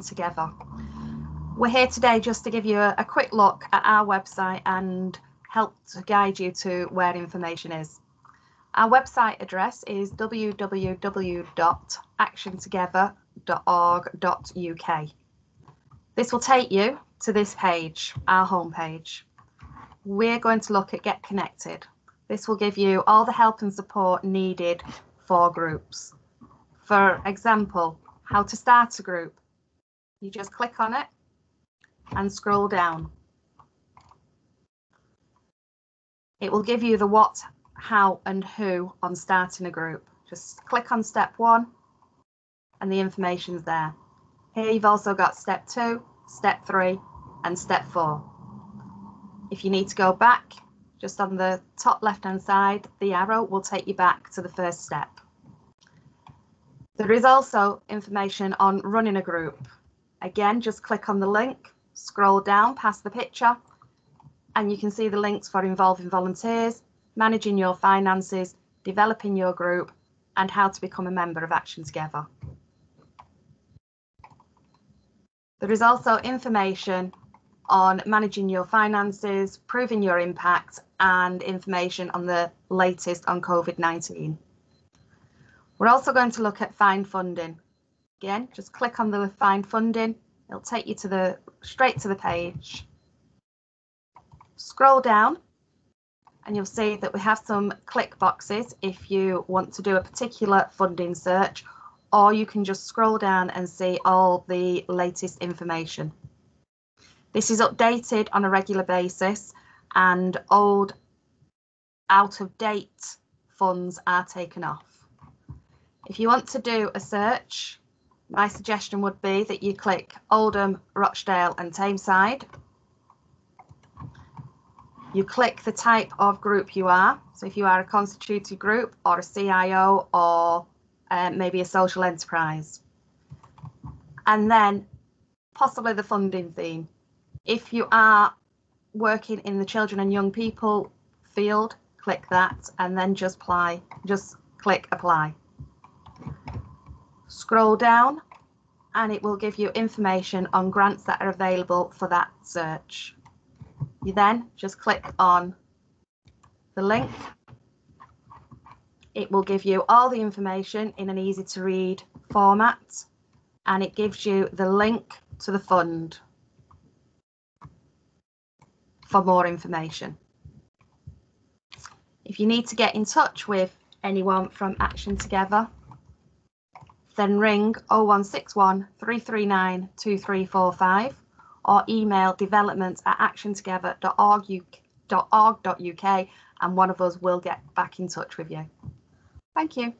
Together. We're here today just to give you a, a quick look at our website and help to guide you to where information is. Our website address is www.actiontogether.org.uk. This will take you to this page, our homepage. We're going to look at Get Connected. This will give you all the help and support needed for groups. For example, how to start a group. You just click on it and scroll down. It will give you the what, how and who on starting a group. Just click on step one and the information's there. Here you've also got step two, step three and step four. If you need to go back, just on the top left hand side, the arrow will take you back to the first step. There is also information on running a group. Again, just click on the link, scroll down past the picture, and you can see the links for involving volunteers, managing your finances, developing your group, and how to become a member of Action Together. There is also information on managing your finances, proving your impact, and information on the latest on COVID-19. We're also going to look at find funding. Again, just click on the find funding. It'll take you to the straight to the page. Scroll down and you'll see that we have some click boxes if you want to do a particular funding search or you can just scroll down and see all the latest information. This is updated on a regular basis and old out of date funds are taken off. If you want to do a search, my suggestion would be that you click Oldham, Rochdale and Tameside. You click the type of group you are. So if you are a constituted group or a CIO or uh, maybe a social enterprise. And then possibly the funding theme. If you are working in the children and young people field, click that and then just apply, just click apply. Scroll down and it will give you information on grants that are available for that search. You then just click on the link. It will give you all the information in an easy to read format and it gives you the link to the fund for more information. If you need to get in touch with anyone from Action Together, then ring 0161 339 2345 or email development at actiontogether.org.uk and one of us will get back in touch with you. Thank you.